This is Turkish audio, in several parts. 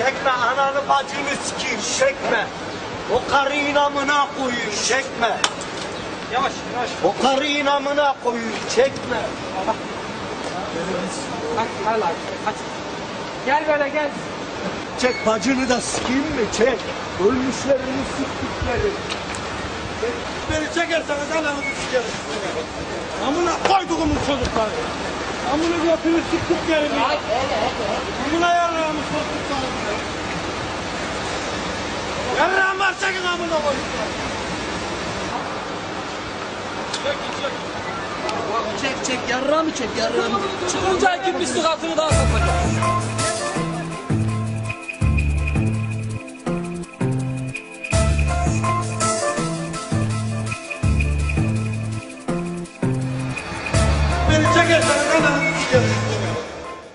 Çekme ananı bacını sikeyim çekme. O karı inamına koyun çekme. Yavaş yavaş. O karı inamına koyun çekme. Hadi hadi hadi. hadi. Gel böyle gel. Çek bacını da sikeyim mi çek. Ölmüşlerini siktikleri. Beni çekerseniz ananızı sikerim. Amına koyduğumun çocukları. Amına götünü siktik Yarın var çekin amına koyun. Çek çek. Çek çek yarra mı çek yarra mı? Çıkınca ekip pislik altını daha satacak.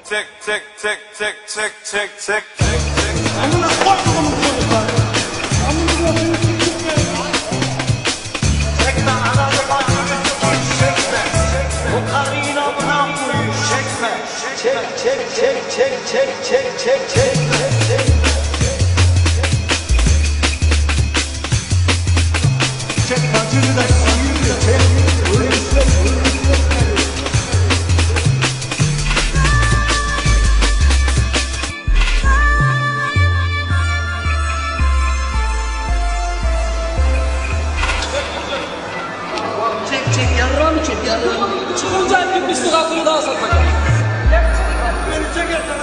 Tick, tick, tick, tick, tick, tick, tick. Amına koyduğumun O karı inamına koyun çekme. Çek çek çek çek çek çek çek çek çek. Çek bacını da. çek, yarrağımı çek, yarrağımı. Çıkınca hep bir sigara daha satacağım. Beni çekersen,